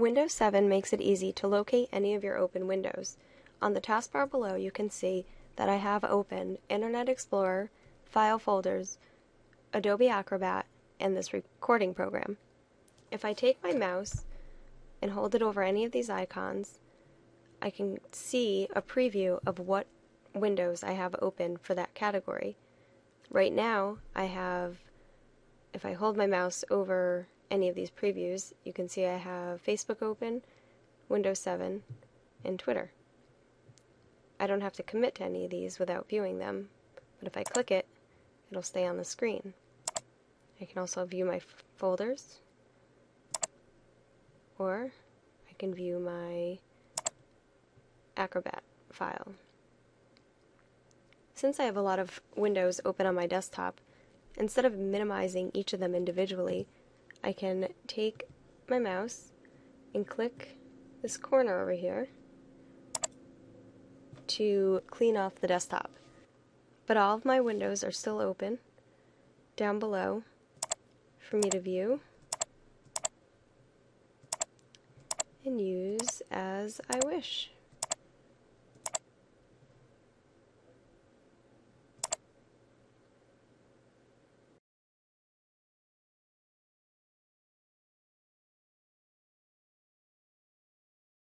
Windows 7 makes it easy to locate any of your open windows. On the taskbar below, you can see that I have open Internet Explorer, File Folders, Adobe Acrobat, and this recording program. If I take my mouse and hold it over any of these icons, I can see a preview of what windows I have open for that category. Right now, I have, if I hold my mouse over any of these previews, you can see I have Facebook open, Windows 7, and Twitter. I don't have to commit to any of these without viewing them, but if I click it, it'll stay on the screen. I can also view my folders, or I can view my Acrobat file. Since I have a lot of windows open on my desktop, instead of minimizing each of them individually, I can take my mouse and click this corner over here to clean off the desktop. But all of my windows are still open down below for me to view and use as I wish.